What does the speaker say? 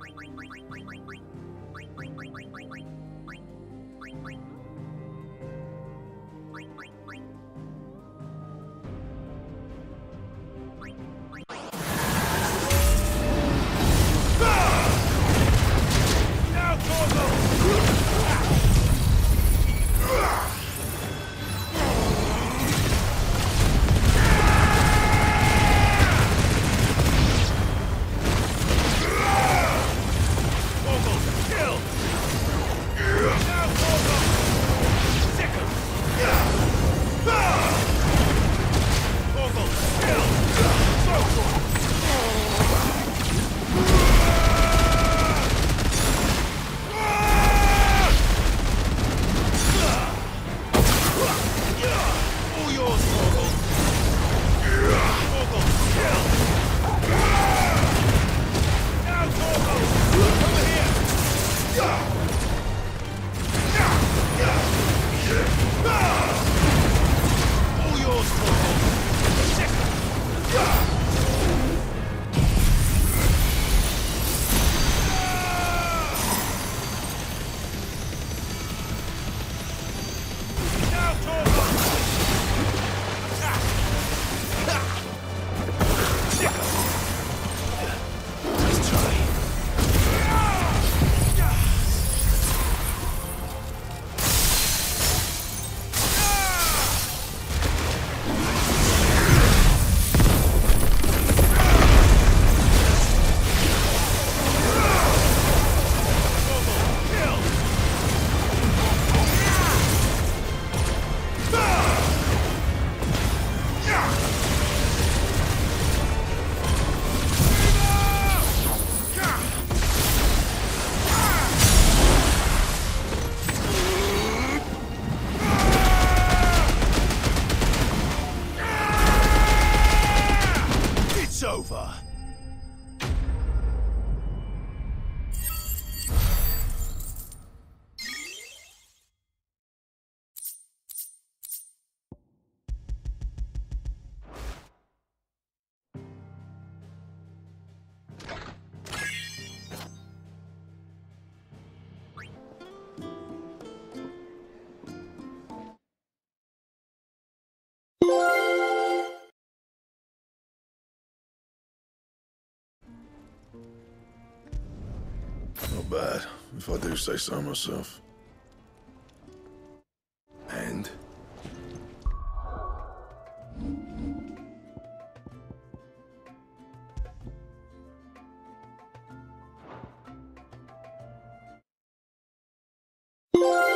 Wing, wing, wing, wing, wing, wing. Not bad, if I do say so myself. And? you